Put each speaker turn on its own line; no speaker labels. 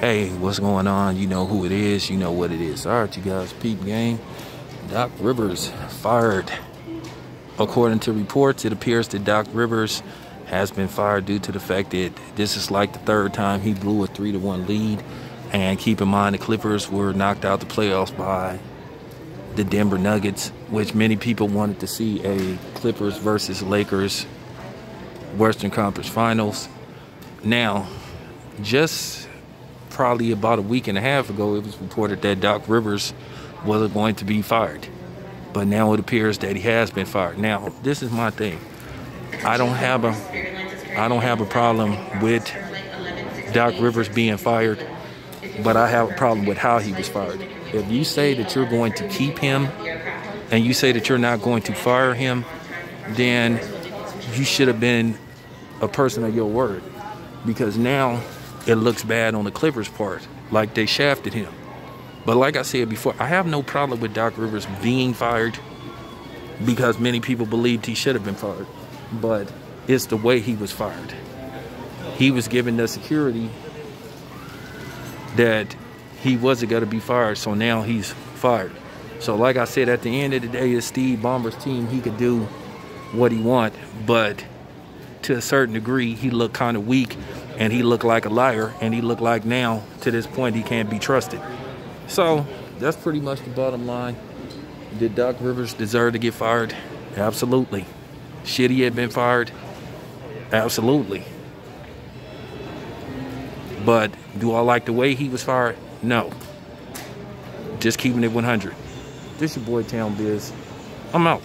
Hey, what's going on? You know who it is. You know what it is. All right, you guys, peep game. Doc Rivers fired. According to reports, it appears that Doc Rivers has been fired due to the fact that this is like the third time he blew a three to one lead. And keep in mind, the Clippers were knocked out the playoffs by the Denver Nuggets, which many people wanted to see a Clippers versus Lakers Western Conference Finals. Now, just probably about a week and a half ago, it was reported that Doc Rivers was going to be fired. But now it appears that he has been fired. Now, this is my thing. I don't have a I don't have a problem with Doc Rivers being fired, but I have a problem with how he was fired. If you say that you're going to keep him and you say that you're not going to fire him, then you should have been a person of your word. Because now it looks bad on the Clippers' part, like they shafted him. But like I said before, I have no problem with Doc Rivers being fired because many people believed he should have been fired. But it's the way he was fired. He was given the security that he wasn't going to be fired, so now he's fired. So like I said, at the end of the day, it's Steve Ballmer's team. He could do what he want, but to a certain degree, he looked kind of weak and he looked like a liar and he looked like now, to this point, he can't be trusted. So that's pretty much the bottom line. Did Doc Rivers deserve to get fired? Absolutely. Should he have been fired? Absolutely. But do I like the way he was fired? No. Just keeping it 100. This your boy Town Biz. I'm out.